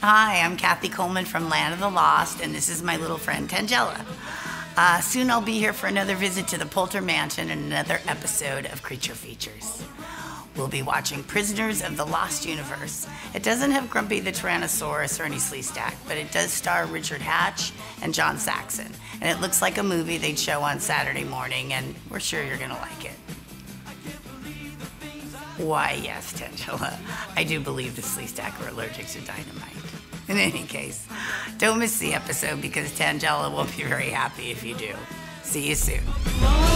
hi, I'm Kathy Coleman from Land of the Lost, and this is my little friend Tangella. Uh, soon I'll be here for another visit to the Poulter Mansion and another episode of Creature Features. We'll be watching Prisoners of the Lost Universe. It doesn't have Grumpy the Tyrannosaurus or any Sleestak, but it does star Richard Hatch and John Saxon. And it looks like a movie they'd show on Saturday morning, and we're sure you're gonna like it. Why, yes, Tangella. I do believe the Sleestak are allergic to dynamite. In any case, don't miss the episode because Tangella won't be very happy if you do. See you soon.